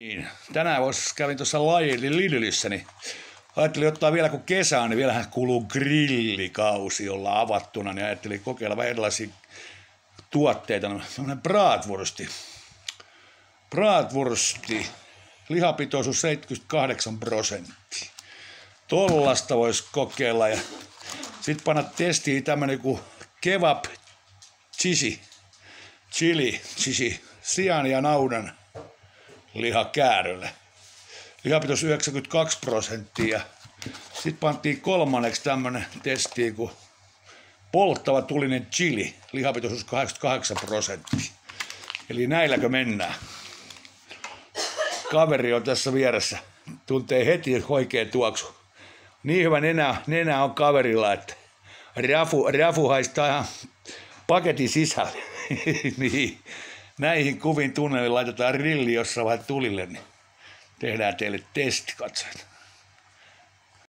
Niin, tänään vois, kävin tuossa lajili Lidlissä, niin ajattelin ottaa vielä kun kesä on, niin vielähän kuuluu grillikausi olla avattuna, niin ajattelin kokeilla vähän erilaisia tuotteita. No, semmoinen bratwursti. Bratwursti, lihapitoisuus 78 prosenttia. Tollasta voisi kokeilla ja sitten panna testiin tämmönen kuin kebab chisi, chili, chisi, sian ja naudan lihakäärölle. Lihapitoisuus 92 prosenttia. Sitten pantiin kolmanneksi tämmönen testi kuin polttava tulinen chili, lihapitoisuus 88 prosenttia. Eli näilläkö mennään? Kaveri on tässä vieressä, tuntee heti oikein tuoksu. Niin hyvä nenä, nenä on kaverilla, että rafu, rafu haistaa ihan paketin sisälle. niin näihin kuviin tunnelin laitetaan rilli jossain vai tulille, niin tehdään teille testi, katsojat.